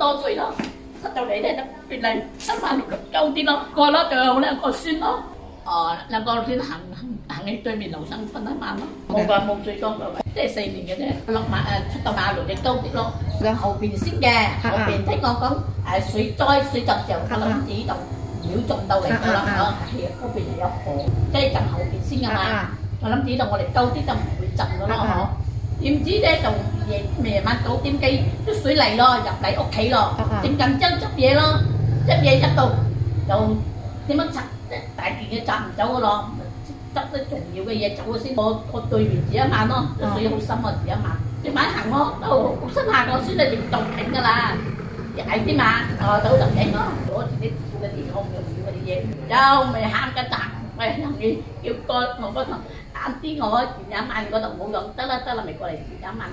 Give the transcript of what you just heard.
to rồi đó. Sao tao để đây nó bị lên sắp mà nó câu tin nó coi nó từ là còn xin nó. Ờ con xin hàng hàng ngày tôi mình nấu sang phân nó mà nó. Một và một rồi con rồi để xây mình cái đấy lọc mà à, chút tao mà rồi để câu tin nó dạ. hậu bình xích ra à, hậu à. bình thích ngon không à suy trôi suy chậm chậm không làm chỉ đồng nếu chồng đâu lại không làm đó. Thì không bị đau khổ. Cái chồng hậu bình sinh ra mà. làm chỉ đồng lại câu tí chồng bị chậm nó nó họ im chí đây chồng về mẹ mang tổ tim cây nó suy lại lo gặp lại ốc khỉ lo. À, à. Tim cầm chân chấp về lo chấp về chấp tù đâu thì mất sạch. Tại vì cái chậm cháu lo chắc tới chủng nhiều cái gì cháu xin bố có tùy vì chỉ mà nó. À. Suy không xong mà chỉ mà cái máy hàng nó đâu cũng sắp hàng nó suy là chỉ tổng cảnh cái là dạy chứ mà ờ tôi tổng cảnh nó. Đó thì đi không được gì vậy đâu mày ham cái tặng mày làm gì? Kêu coi mà có thằng anh tiếng ngồi chị nhắm anh có đồng ngủ gần tới là tới là mày qua đây chị nhắm anh